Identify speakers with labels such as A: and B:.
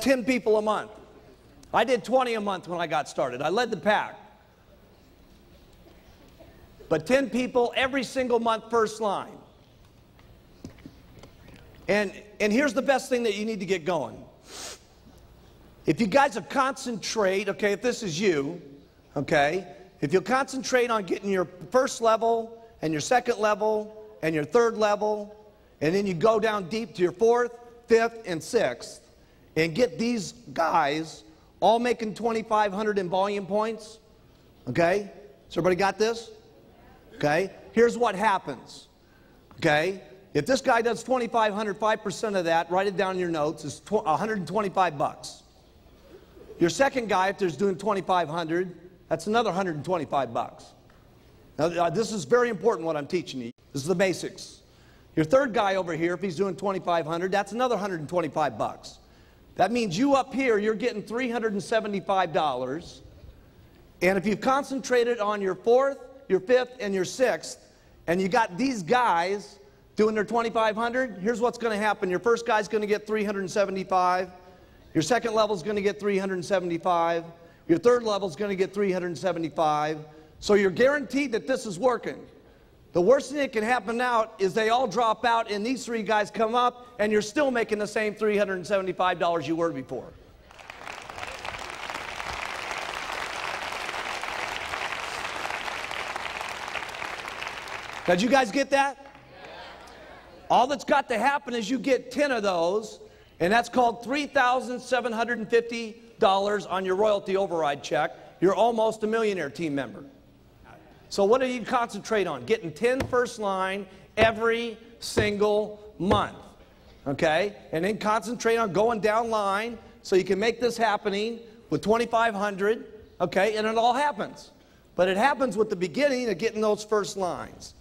A: 10 people a month. I did 20 a month when I got started. I led the pack. But 10 people every single month, first line. And, and here's the best thing that you need to get going. If you guys will concentrate, okay, if this is you, okay, if you'll concentrate on getting your first level and your second level and your third level, and then you go down deep to your fourth, fifth, and sixth, and get these guys all making 2,500 in volume points, okay? So everybody got this? Okay? Here's what happens, okay? If this guy does 2,500, 5% of that, write it down in your notes, is 125 bucks. Your second guy, if there's doing 2,500, that's another 125 bucks. Now, uh, this is very important what I'm teaching you. This is the basics. Your third guy over here, if he's doing 2,500, that's another 125 bucks. That means you up here, you're getting $375. And if you've concentrated on your fourth, your fifth, and your sixth, and you got these guys doing their 2,500, here's what's going to happen. Your first guy's going to get 375. Your second level is going to get 375. Your third level is going to get 375. So you're guaranteed that this is working. The worst thing that can happen now is they all drop out and these three guys come up and you're still making the same $375 you were before. Did you guys get that? All that's got to happen is you get 10 of those, and that's called $3,750 on your royalty override check. You're almost a millionaire team member. So what do you concentrate on? Getting 10 first line every single month. Okay? And then concentrate on going down line so you can make this happening with 2,500. Okay? And it all happens. But it happens with the beginning of getting those first lines.